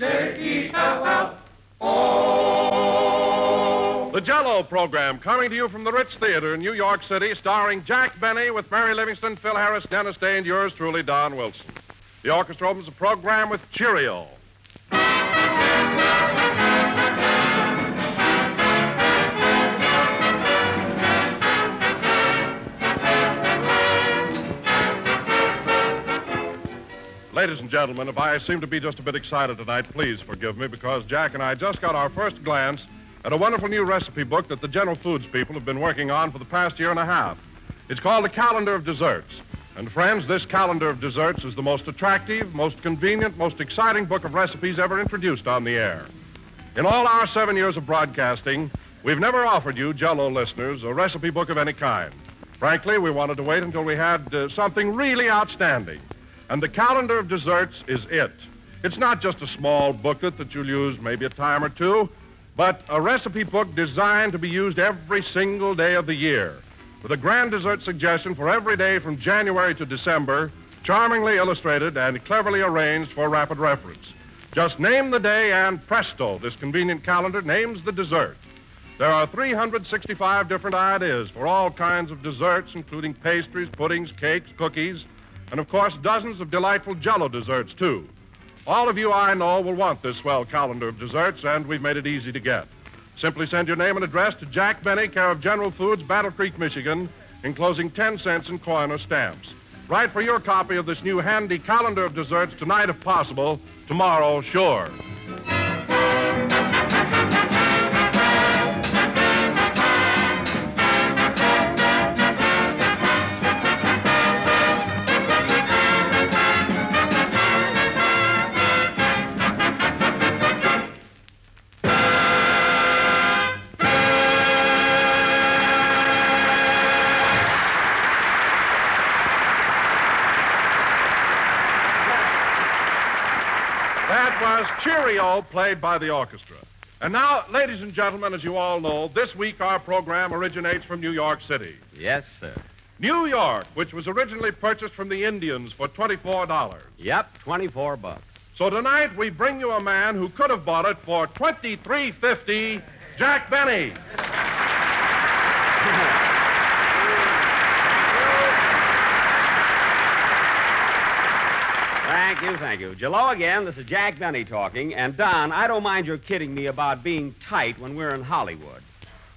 J-E-L-L-O. The Jello program coming to you from the Ritz Theater in New York City, starring Jack Benny with Mary Livingstone, Phil Harris, Dennis Day, and yours truly, Don Wilson. The orchestra opens the program with Cheerio. Ladies and gentlemen, if I seem to be just a bit excited tonight, please forgive me because Jack and I just got our first glance at a wonderful new recipe book that the General Foods people have been working on for the past year and a half. It's called the Calendar of Desserts. And friends, this calendar of desserts is the most attractive, most convenient, most exciting book of recipes ever introduced on the air. In all our seven years of broadcasting, we've never offered you, Jello listeners, a recipe book of any kind. Frankly, we wanted to wait until we had uh, something really outstanding. And the calendar of desserts is it. It's not just a small booklet that you'll use maybe a time or two, but a recipe book designed to be used every single day of the year, with a grand dessert suggestion for every day from January to December, charmingly illustrated and cleverly arranged for rapid reference. Just name the day, and presto, this convenient calendar names the dessert. There are 365 different ideas for all kinds of desserts, including pastries, puddings, cakes, cookies, and of course, dozens of delightful jello desserts, too. All of you I know will want this swell calendar of desserts, and we've made it easy to get. Simply send your name and address to Jack Benny, care of General Foods, Battle Creek, Michigan, enclosing 10 cents in coin or stamps. Write for your copy of this new handy calendar of desserts tonight, if possible. Tomorrow, sure. Played by the orchestra. And now, ladies and gentlemen, as you all know, this week our program originates from New York City. Yes, sir. New York, which was originally purchased from the Indians for $24. Yep, 24 bucks. So tonight we bring you a man who could have bought it for $23.50, Jack Benny. Thank you, thank you. Jello again, this is Jack Benny talking. And Don, I don't mind your kidding me about being tight when we're in Hollywood.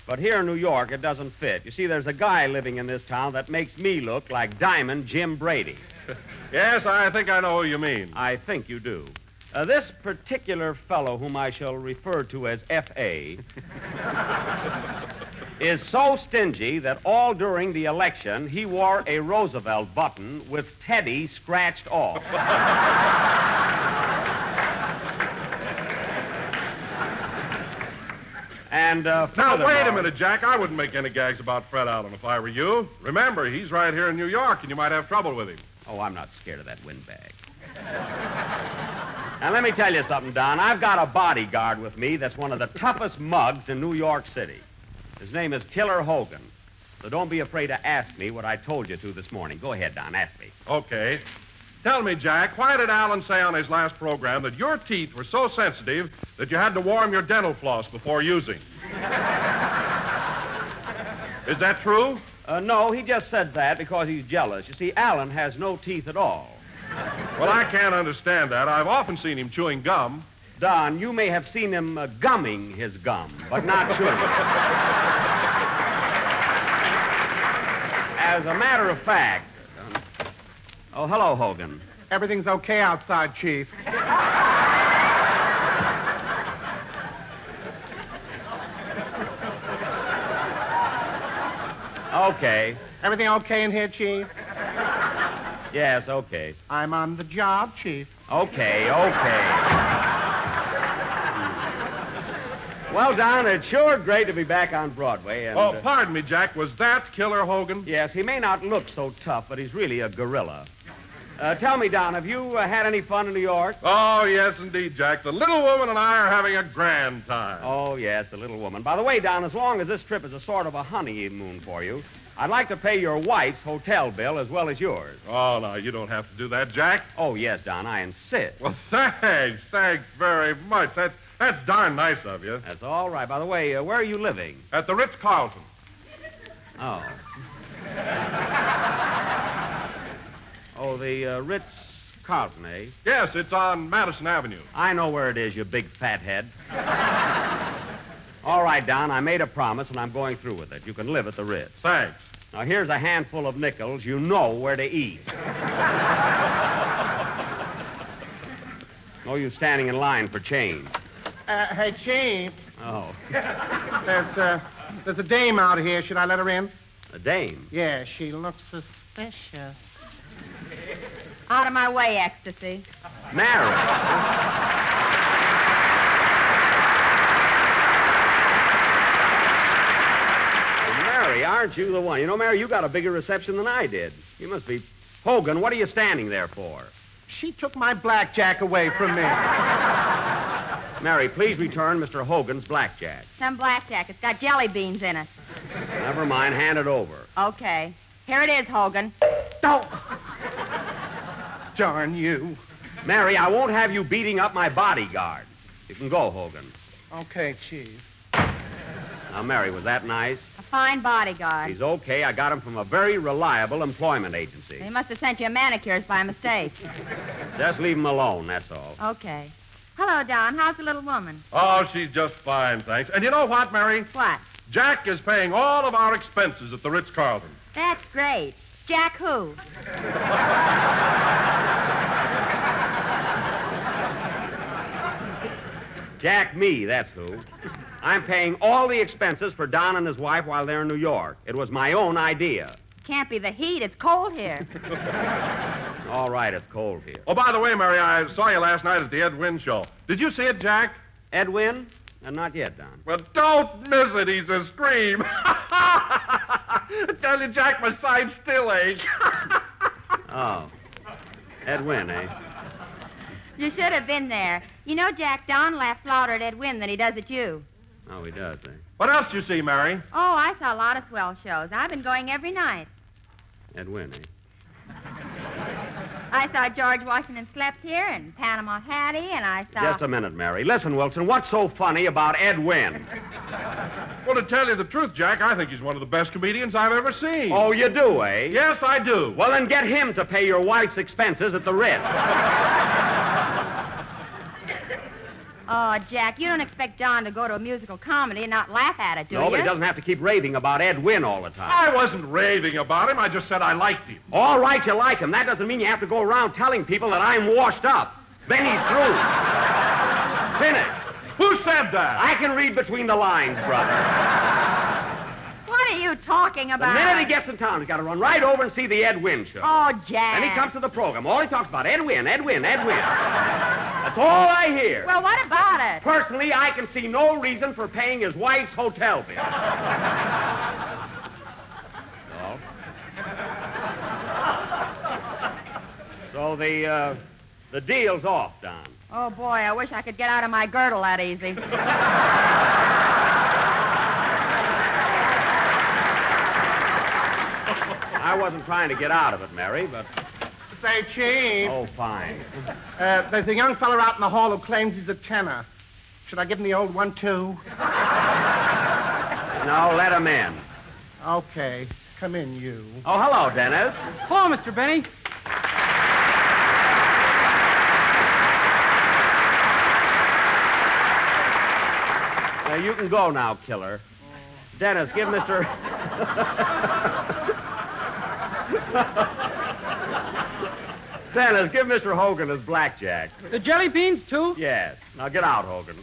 But here in New York, it doesn't fit. You see, there's a guy living in this town that makes me look like Diamond Jim Brady. Yes, I think I know who you mean. I think you do. Uh, this particular fellow, whom I shall refer to as F.A., is so stingy that all during the election he wore a Roosevelt button with Teddy scratched off. and uh, Now, wait a minute, Jack. I wouldn't make any gags about Fred Allen if I were you. Remember, he's right here in New York, and you might have trouble with him. Oh, I'm not scared of that windbag. now, let me tell you something, Don. I've got a bodyguard with me that's one of the toughest mugs in New York City. His name is Killer Hogan. So don't be afraid to ask me what I told you to this morning. Go ahead, Don. Ask me. Okay. Tell me, Jack, why did Allen say on his last program that your teeth were so sensitive that you had to warm your dental floss before using? Is that true? Uh, no, he just said that because he's jealous. You see, Allen has no teeth at all. Well, I can't understand that. I've often seen him chewing gum. Don, you may have seen him uh, gumming his gum, but not chewing. As a matter of fact. um, oh, hello, Hogan. Everything's okay outside, Chief. Okay. Everything okay in here, Chief? Yes, okay. I'm on the job, Chief. Okay, okay. Well, Don, it's sure great to be back on Broadway. And, Oh, uh, pardon me, Jack. Was that Killer Hogan? yes, he may not look so tough, but he's really a gorilla. Uh, tell me, Don, have you uh, had any fun in New York? Oh, yes, indeed, Jack. The little woman and I are having a grand time. Oh, yes, the little woman. By the way, Don, as long as this trip is a sort of a honeymoon for you, I'd like to pay your wife's hotel bill as well as yours. Oh, no, you don't have to do that, Jack. Oh, yes, Don, I insist. Well, thanks. Thanks very much. That, that's darn nice of you. That's all right. By the way, uh, where are you living? At the Ritz Carlton. Oh. oh, the uh, Ritz Carlton, eh? Yes, it's on Madison Avenue. I know where it is, you big fathead. all right, Don, I made a promise and I'm going through with it. You can live at the Ritz. Thanks. Now, here's a handful of nickels. You know where to eat. no use standing in line for change. Uh, hey, Chief, Oh, there's, uh, there's a dame out here. Should I let her in? a dame. Yeah, she looks suspicious. Out of my way, Ecstasy. Mary. Mary, aren't you the one? You know, Mary, you got a bigger reception than I did. You must be. Hogan, what are you standing there for? She took my blackjack away from me. Mary, please return Mr. Hogan's blackjack. Some blackjack. It's got jelly beans in it. Never mind, hand it over. Okay. Here it is, Hogan. Oh. Darn you. Mary, I won't have you beating up my bodyguard. You can go, Hogan. Okay, Chief. Now, Mary, was that nice? A fine bodyguard. He's okay. I got him from a very reliable employment agency. He must have sent you a manicures by mistake. Just leave him alone, that's all. Okay. Hello, Don. How's the little woman? Oh, she's just fine, thanks. And you know what, Mary? What? Jack is paying all of our expenses at the Ritz Carlton. That's great. Jack who? Jack me, that's who. I'm paying all the expenses for Don and his wife while they're in New York. It was my own idea. Can't be the heat. It's cold here. All right, it's cold here. Oh, by the way, Mary, I saw you last night at the Ed Wynn show. Did you see it, Jack? Ed Wynn? Uh, not yet, Don. Well, don't miss it. He's a scream. Tell you, Jack, my sides still ache. Oh. Ed Wynn, eh? You should have been there. You know, Jack, Don laughs louder at Ed Wynn than he does at you. Oh, he does, eh? What else did you see, Mary? Oh, I saw a lot of swell shows. I've been going every night. Ed Wynn, eh? I saw George Washington slept here and Panama Hattie, and I saw. Just a minute, Mary. Listen, Wilson, what's so funny about Ed Wynn? Well, to tell you the truth, Jack, I think he's one of the best comedians I've ever seen. Oh, you do, eh? yes, I do. Well, then get him to pay your wife's expenses at the Ritz. Oh, Jack, you don't expect Don to go to a musical comedy and not laugh at it, do no, you? but he doesn't have to keep raving about Ed Wynn all the time. I wasn't raving about him. I just said I liked him. All right, you like him. That doesn't mean you have to go around telling people that I'm washed up. Then he's through. Finished. Who said that? I can read between the lines, brother. What are you talking about? The minute he gets in town, he's got to run right over and see the Ed Wynn show. Oh, Jack. Then he comes to the program. All he talks about, Ed Wynn, Ed Wynn, Ed Wynn. That's all I hear. Well, what about it? Personally, I can see no reason for paying his wife's hotel bill. so? So the, uh, the deal's off, Don. Oh, boy, I wish I could get out of my girdle that easy. I wasn't trying to get out of it, Mary, but... Say, Chief, Oh, fine. uh, there's a young fellow out in the hall who claims he's a tenor. Should I give him the old one, too? No, let him in. Okay. Come in, you. Oh, hello, Dennis. Hello, Mr. Benny. Uh, you can go now, killer. Dennis, give Mr. Dennis, give Mr. Hogan his blackjack. The jelly beans, too? Yes. Now get out, Hogan.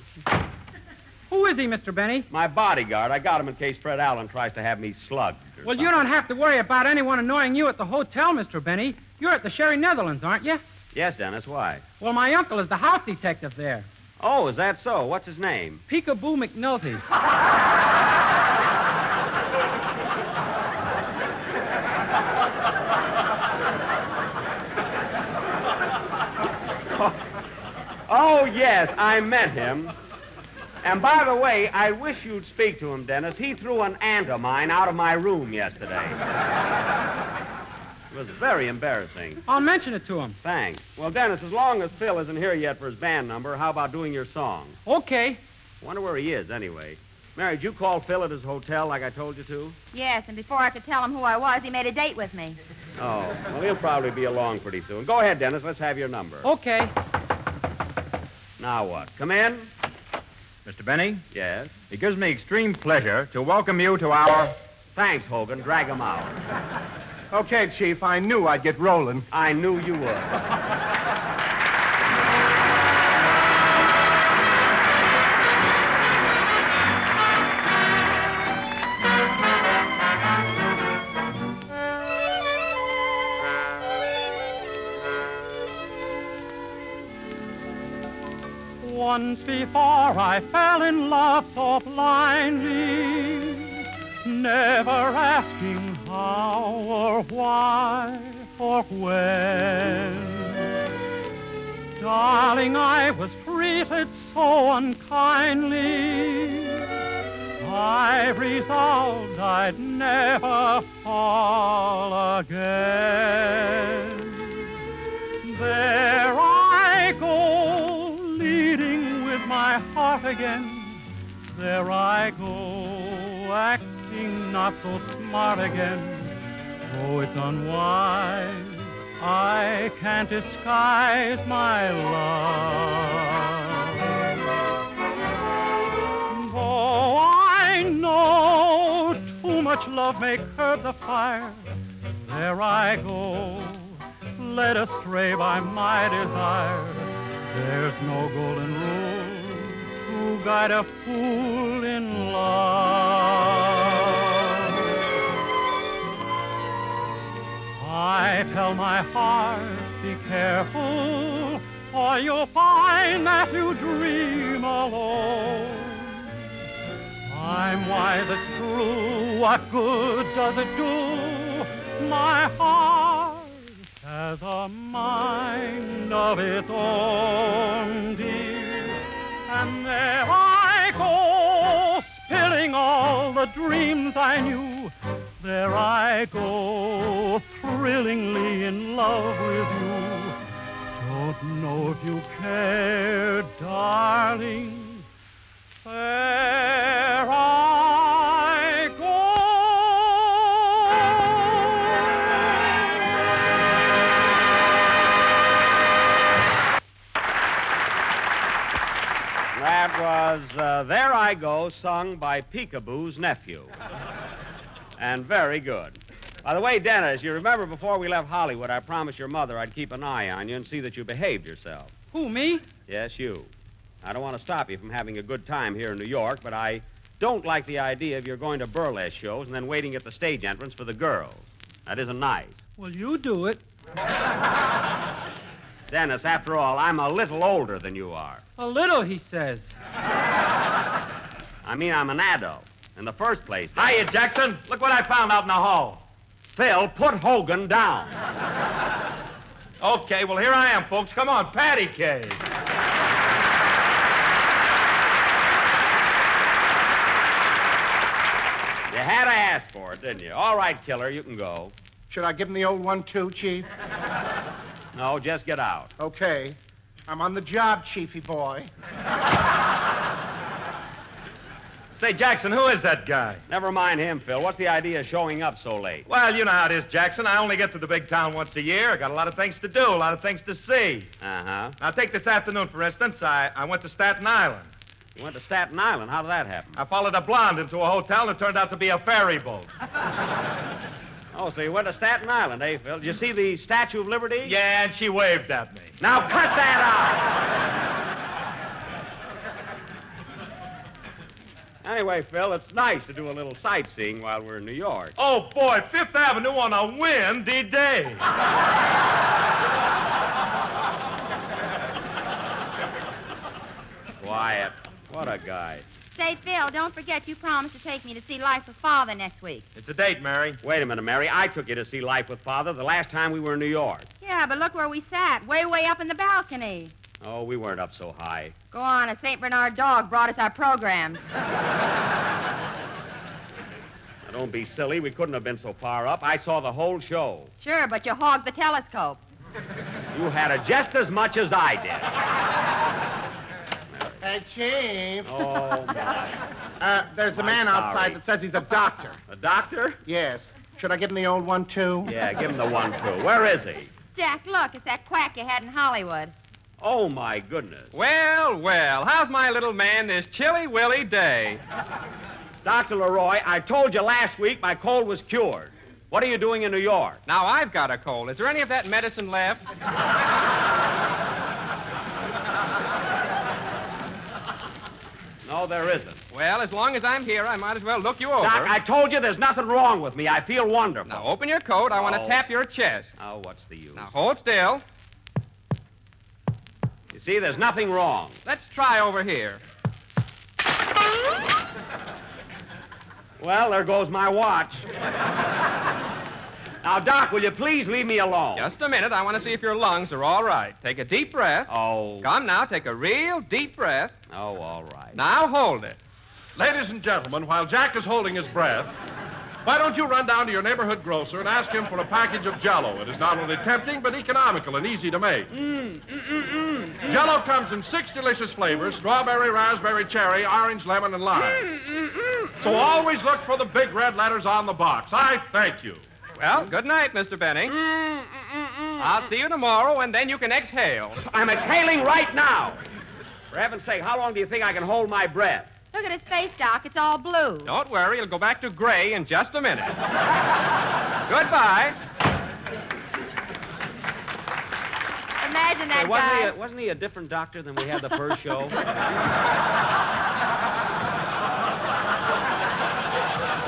Who is he, Mr. Benny? My bodyguard. I got him in case Fred Allen tries to have me slugged. Well, you don't have to worry about anyone annoying you at the hotel, Mr. Benny. You're at the Sherry Netherlands, aren't you? Yes, Dennis. Why? Well, my uncle is the house detective there. Oh, is that so? What's his name? Peekaboo McNulty. Oh, yes, I met him. And by the way, I wish you'd speak to him, Dennis. He threw an aunt of mine out of my room yesterday. it was very embarrassing. I'll mention it to him. Thanks. Well, Dennis, as long as Phil isn't here yet for his band number, how about doing your song? Okay. Wonder where he is, anyway. Mary, did you call Phil at his hotel like I told you to? Yes, and before I could tell him who I was, he made a date with me. Oh, well, he'll probably be along pretty soon. Go ahead, Dennis. Let's have your number. Okay. Now what? Come in? Mr. Benny, Yes. it gives me extreme pleasure to welcome you to our. Thanks, Hogan. Drag him out. Okay, Chief, I knew I'd get rolling. I knew you would. Once before I fell in love so blindly, never asking how or why or when. Darling, I was treated so unkindly. I resolved I'd never fall again. There my heart again. There I go, acting not so smart again. Oh, it's unwise. I can't disguise my love. Though I know too much love may curb the fire, there I go, led astray by my desire. There's no golden rule guide a fool in love. I tell my heart, be careful, or you'll find that you dream alone. I'm wise, it's true. What good does it do? My heart has a mind of its own, dear. And there I go, spilling all the dreams I knew. There I go, thrillingly in love with you. Don't know if you care, darling. There was uh, There I Go, sung by Peekaboo's nephew. and very good. By the way, Dennis, you remember before we left Hollywood, I promised your mother I'd keep an eye on you and see that you behaved yourself. Who, me? Yes, you. I don't want to stop you from having a good time here in New York, but I don't like the idea of your going to burlesque shows and then waiting at the stage entrance for the girls. That isn't nice. Well, you do it. Dennis, after all, I'm a little older than you are. A little, he says. I mean, I'm an adult. In the first place. Hiya, Jackson. Look what I found out in the hall. Phil, put Hogan down. Okay, well, here I am, folks. Come on, patty cake. You had to ask for it, didn't you? All right, killer, you can go. Should I give him the old one, too, Chief? No, just get out. Okay. I'm on the job, Chiefy boy. Say, Jackson, who is that guy? Never mind him, Phil. What's the idea of showing up so late? Well, you know how it is, Jackson. I only get to the big town once a year. I got a lot of things to do, a lot of things to see. Uh huh. Now, take this afternoon, for instance. I, I went to Staten Island. You went to Staten Island. How did that happen? I followed a blonde into a hotel, and it turned out to be a ferry boat. Oh, so you went to Staten Island, eh, Phil? Did you see the Statue of Liberty? Yeah, and she waved at me. Now cut that out! Anyway, Phil, it's nice to do a little sightseeing while we're in New York. Oh, boy, Fifth Avenue on a windy day. Quiet. What a guy. Say, Phil, don't forget you promised to take me to see Life with Father next week. It's a date, Mary. Wait a minute, Mary. I took you to see Life with Father the last time we were in New York. Yeah, but look where we sat, way, way up in the balcony. Oh, we weren't up so high. Go on, a St. Bernard dog brought us our programs. Now, don't be silly. We couldn't have been so far up. I saw the whole show. Sure, but you hogged the telescope. You had it just as much as I did. Hey, Chief. did. Oh, my. Uh, there's a I'm man sorry. outside that says he's a doctor. A doctor? Yes. Should I give him the old one, too? Yeah, give him the one, too. Where is he? Jack, look, it's that quack you had in Hollywood. Oh, my goodness. Well, well, how's my little man this chilly willy day? Dr. Leroy, I told you last week my cold was cured. What are you doing in New York? Now I've got a cold. Is there any of that medicine left? No, there isn't. Well, as long as I'm here, I might as well look you over. Doc, I told you there's nothing wrong with me. I feel wonderful. Now open your coat. I want to Oh. tap your chest. Oh, what's the use? Now hold still. You see, there's nothing wrong. Let's try over here. Well, there goes my watch. now, Doc, will you please leave me alone? Just a minute. I want to see if your lungs are all right. Take a deep breath. Oh. Come now, take a real deep breath. Oh, all right. Now hold it. Ladies and gentlemen, while Jack is holding his breath, why don't you run down to your neighborhood grocer and ask him for a package of Jello? It is not only tempting, but economical and easy to make. Mm, mm, mm, Jello comes in six delicious flavors: strawberry, raspberry, cherry, orange, lemon, and lime. So always look for the big red letters on the box. I thank you. Well, good night, Mr. Benny. I'll see you tomorrow, and then you can exhale. I'm exhaling right now. For heaven's sake, how long do you think I can hold my breath? Look at his face, Doc. It's all blue. Don't worry, it'll go back to gray in just a minute. Goodbye. Imagine that Hey, wasn't, he guy. a, wasn't he a different doctor than we had the first show?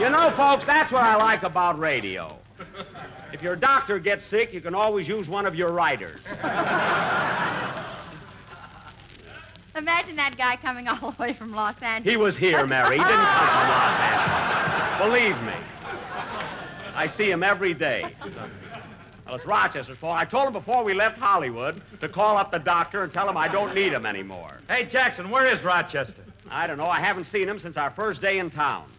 you know, folks, that's what I like about radio. If your doctor gets sick, you can always use one of your writers. Imagine that guy coming all the way from Los Angeles. He was here, Mary. He didn't come from Los Angeles. Believe me. I see him every day. Well, it's Rochester's fault. I told him before we left Hollywood to call up the doctor and tell him I don't need him anymore. Hey, Jackson, where is Rochester? I don't know. I haven't seen him since our first day in town.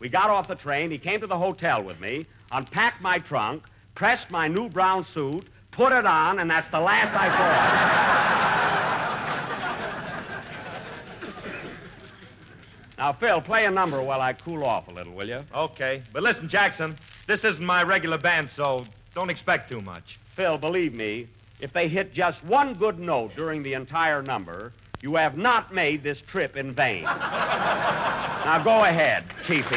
We got off the train. He came to the hotel with me, unpacked my trunk, pressed my new brown suit, put it on, and that's the last I saw of him. Now, Phil, play a number while I cool off a little, will you? Okay. But listen, Jackson, this isn't my regular band, so don't expect too much. Phil, believe me, if they hit just one good note during the entire number, you have not made this trip in vain. now go ahead, Chiefy.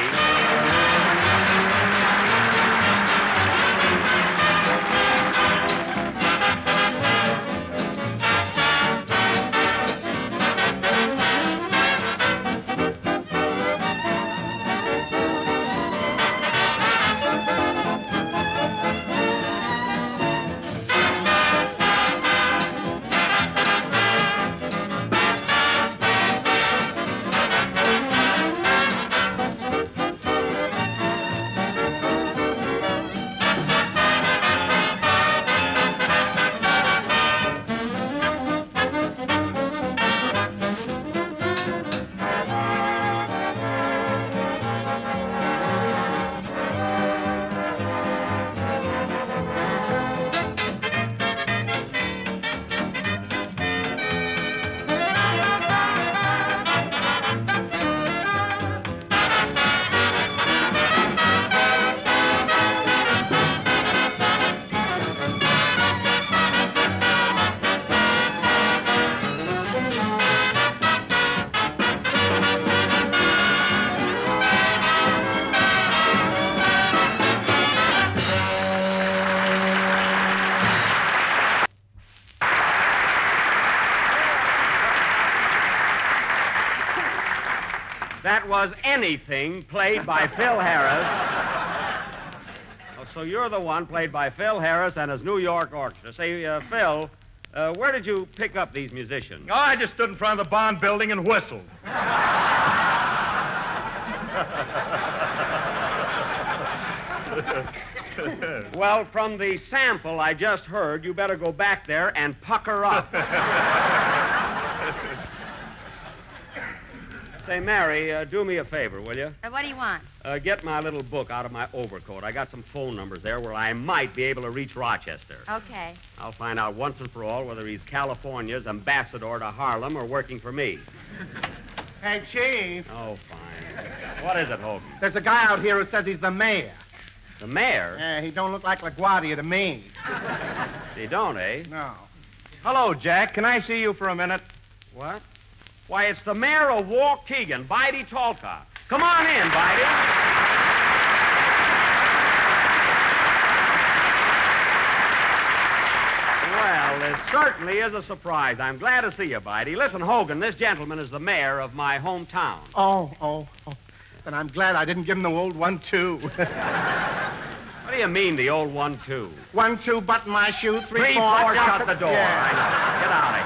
Anything played by Phil Harris. Oh, so you're the one played by Phil Harris and his New York Orchestra. Say, uh, Phil, uh, where did you pick up these musicians? Oh, I just stood in front of the Bond building and whistled. Well, from the sample I just heard, you better go back there and pucker up. Say, Mary, uh, do me a favor, will you? Uh, what do you want? Uh, get my little book out of my overcoat. I got some phone numbers there where I might be able to reach Rochester. Okay. I'll find out once and for all whether he's California's ambassador to Harlem or working for me. Hey, Chief, Oh, fine. What is it, Hogan? there's a guy out here who says he's the mayor. The mayor? Yeah, he don't look like LaGuardia to me. he don't, eh? No. Hello, Jack. Can I see you for a minute? What? Why, it's the mayor of Waukegan, Bidey Talcott. Come on in, Bidey. Well, this certainly is a surprise. I'm glad to see you, Bidey. Listen, Hogan, this gentleman is the mayor of my hometown. Oh, oh, oh. And I'm glad I didn't give him the old one, two. What do you mean, the old one, too? one, two, button my shoe, three, Three, four, four, drop shut the door. Yeah. I know. Get out of here?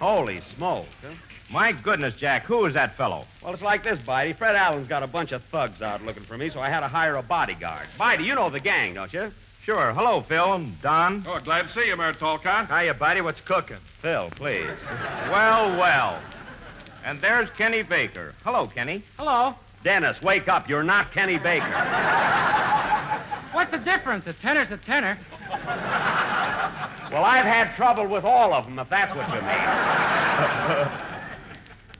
Holy smoke. Huh? My goodness, Jack, who is that fellow? Well, it's like this, Bidey. Fred Allen's got a bunch of thugs out looking for me, so I had to hire a bodyguard. Bidey, you know the gang, don't you? Sure. Hello, Phil. and Don. Oh, glad to see you, Mayor Talcott. Hiya, buddy. What's cooking? Phil, please. Well, well. And there's Kenny Baker. Hello, Kenny. Hello. Dennis, wake up. You're not Kenny Baker. What's the difference? A tenor's a tenor. Well, I've had trouble with all of them, if that's what you mean.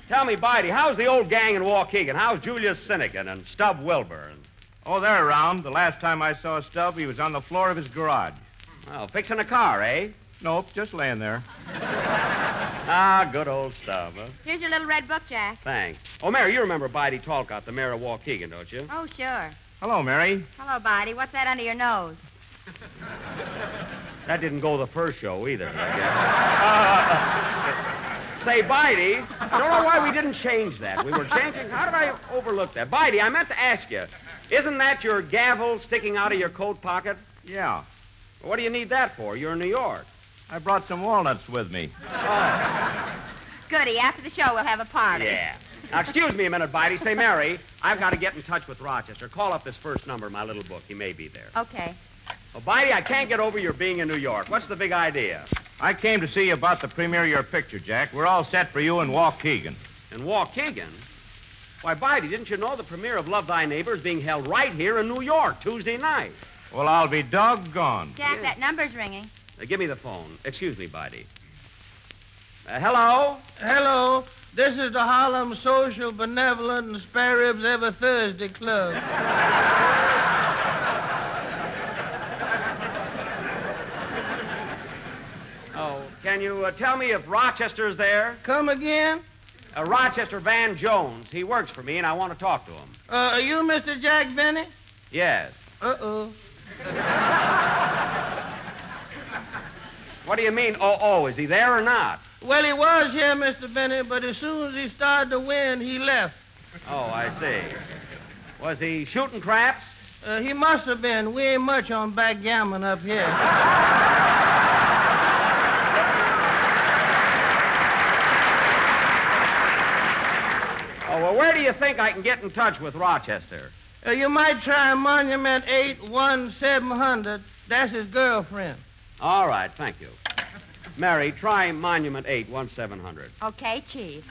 Tell me, Bidey, how's the old gang in Waukegan? How's Julius Finnegan and Stub Wilbur? Oh, they're around. The last time I saw Stubb, he was on the floor of his garage. well, fixing a car, eh? Nope, just laying there. Ah, good old Stub, huh? Here's your little red book, Jack. Thanks. Oh, Mary, you remember Bidey Talcott, the mayor of Waukegan, don't you? Oh, sure. Hello, Mary. Hello, Bidey. What's that under your nose? That didn't go the first show either, I guess. Say, Bidey, I don't know why we didn't change that. We were changing. How did I overlook that? Bidey, I meant to ask you, isn't that your gavel sticking out of your coat pocket? Yeah. What do you need that for? You're in New York. I brought some walnuts with me. Goody. After the show, we'll have a party. Yeah. Now, excuse me a minute, Bidey. Say, Mary, I've got to get in touch with Rochester. Call up this first number in my little book. He may be there. Okay. Well, Bidey, I can't get over your being in New York. What's the big idea? I came to see you about the premiere of your picture, Jack. We're all set for you in Waukegan. In Waukegan? Why, Bidey, didn't you know the premiere of Love Thy Neighbor is being held right here in New York Tuesday night? Well, I'll be doggone. Jack, Yeah. that number's ringing. Uh, give me the phone. Excuse me, Bidey. Uh, hello? Hello, this is the Harlem Social Benevolent and Spare Ribs Every Thursday Club. Oh, can you uh, tell me if Rochester's there? Come again? Uh, Rochester Van Jones. He works for me, and I want to talk to him. Uh, are you Mr. Jack Benny? Yes. Uh-oh. What do you mean, oh, oh, is he there or not? Well, he was here, Mr. Benny, but as soon as he started to win, he left. Oh, I see. Was he shooting craps? Uh, he must have been. We ain't much on backgammon up here. Oh, well, where do you think I can get in touch with Rochester? Uh, you might try Monument 81700. That's his girlfriend. All right, thank you. Mary, try Monument 81700. Okay, Chief.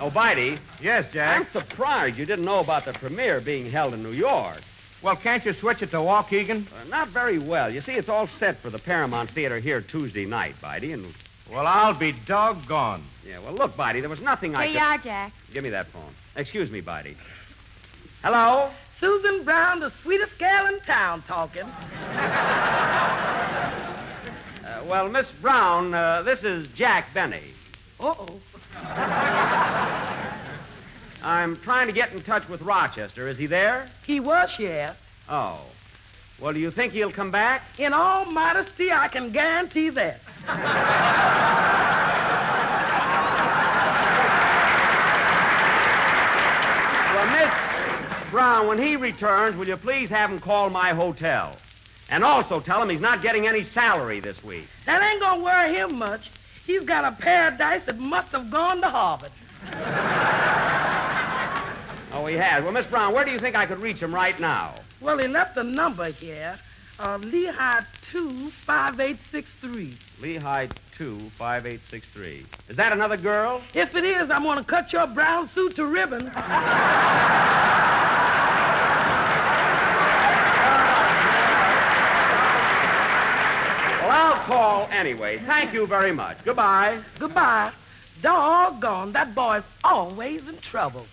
Oh, Bidey, Yes, Jack. I'm surprised you didn't know about the premiere being held in New York. Well, can't you switch it to Waukegan? Uh, not very well. You see, it's all set for the Paramount Theater here Tuesday night, Bidey, and Well, I'll be doggone. yeah, well, look, Bidey, there was nothing I Here could... you are, Jack. Give me that phone. Excuse me, Bidey. Hello? Susan Brown, the sweetest gal in town, talking. Uh, well, Miss Brown, uh, this is Jack Benny. Uh-oh. I'm trying to get in touch with Rochester. Is he there? He was here. Oh. Well, do you think he'll come back? In all modesty, I can guarantee that. Well, Miss Brown, when he returns, will you please have him call my hotel? And also tell him he's not getting any salary this week. That ain't gonna worry him much. He's got a paradise that must have gone to Harvard. Oh, he has. Well, Miss Brown, where do you think I could reach him right now? Well, he left a number here. Uh, Lehigh 2, 5863. Lehigh 2, 5863. Is that another girl? If it is, I'm going to cut your brown suit to ribbon. Well, I'll call anyway. Thank you very much. Goodbye. Goodbye. Doggone, that boy's always in trouble.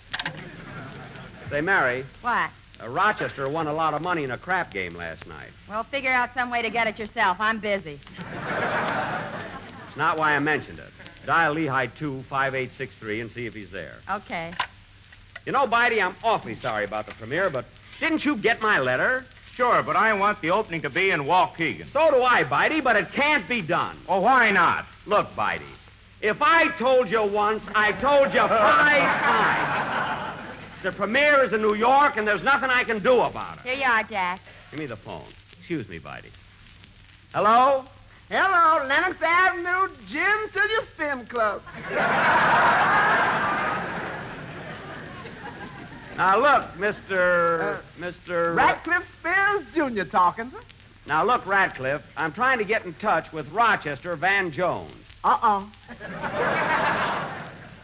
Say, Mary, What? uh, Rochester won a lot of money in a crap game last night. Well, figure out some way to get it yourself. I'm busy. It's not why I mentioned it. Dial Lehigh 2, 5863 and see if he's there. Okay. You know, Bitey, I'm awfully sorry about the premiere, but didn't you get my letter? Sure, but I want the opening to be in Waukegan. So do I, Bitey, but it can't be done. Oh, why not? Look, Bitey, if I told you once, I told you five times. The premiere is in New York, and there's nothing I can do about it. Here you are, Jack. Give me the phone. Excuse me, Bitey. Hello? Hello, Lenox Avenue, Jim to your spin club. Now look, Mr. Mr. Radcliffe Spears Jr. talking, sir. Now look, Radcliffe, I'm trying to get in touch with Rochester Van Jones. Uh-uh.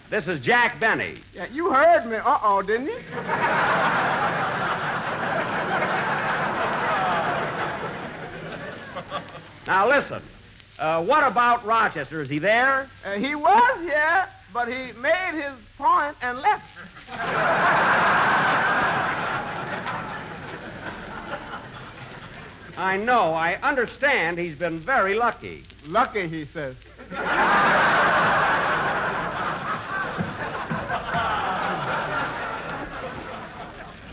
This is Jack Benny. Yeah, you heard me uh-oh, didn't you? Now listen. Uh, what about Rochester? Is he there? Uh, he was here, but he made his point and left. I know. I understand he's been very lucky. Lucky, he says.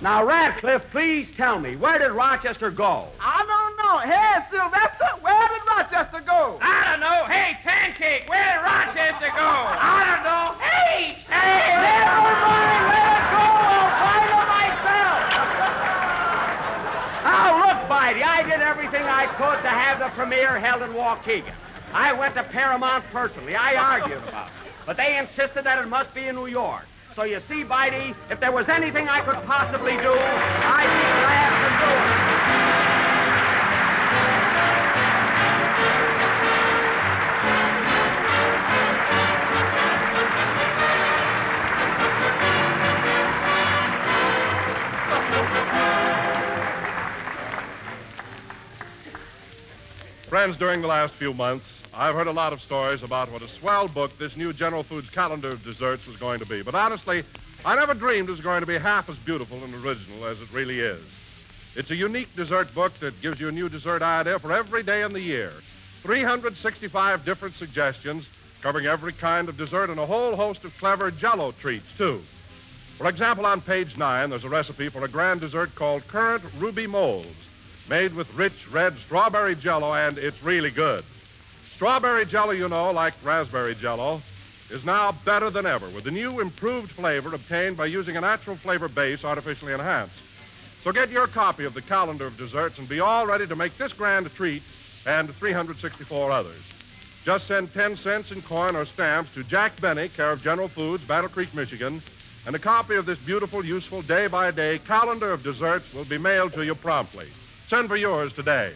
Now, Radcliffe, please tell me, where did Rochester go? I don't know. Hey, Sylvester, where did Rochester go? I don't know. Hey, Pancake, where did Rochester go? I don't know. Hey! Hey, never mind. Let it go. I'll find it myself. Now, look, Bitey, I did everything I the premiere held in Waukegan. I went to Paramount personally. I argued about it. But they insisted that it must be in New York. So you see, Bitey, if there was anything I could possibly do, I'd be glad to do it. Friends, during the last few months, I've heard a lot of stories about what a swell book this new General Foods calendar of desserts was going to be. But honestly, I never dreamed it was going to be half as beautiful and original as it really is. It's a unique dessert book that gives you a new dessert idea for every day in the year. 365 different suggestions covering every kind of dessert and a whole host of clever jello treats, too. For example, on page nine, there's a recipe for a grand dessert called Currant Ruby Molds, made with rich red strawberry jello, and it's really good. Strawberry jello, you know, like raspberry jello, is now better than ever with the new improved flavor obtained by using a natural flavor base artificially enhanced. So get your copy of the calendar of desserts and be all ready to make this grand treat and 364 others. Just send 10 cents in coin or stamps to Jack Benny, care of General Foods, Battle Creek, Michigan, and a copy of this beautiful, useful day by day calendar of desserts will be mailed to you promptly. Send for yours today.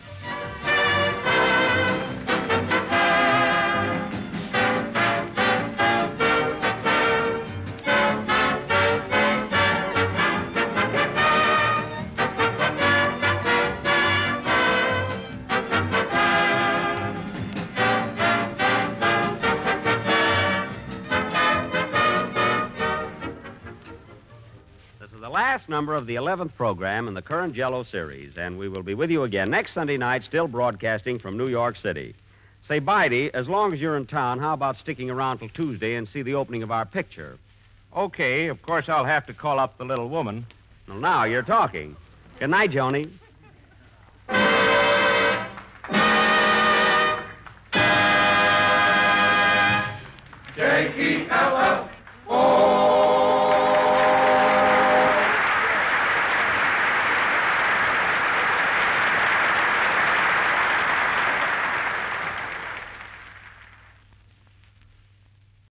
Last number of the 11th program in the current Jello series, and we will be with you again next Sunday night, still broadcasting from New York City. Say, Bitey, as long as you're in town, how about sticking around till Tuesday and see the opening of our picture? Okay, of course I'll have to call up the little woman. Well, now you're talking. Good night, Joni. J-E-L-L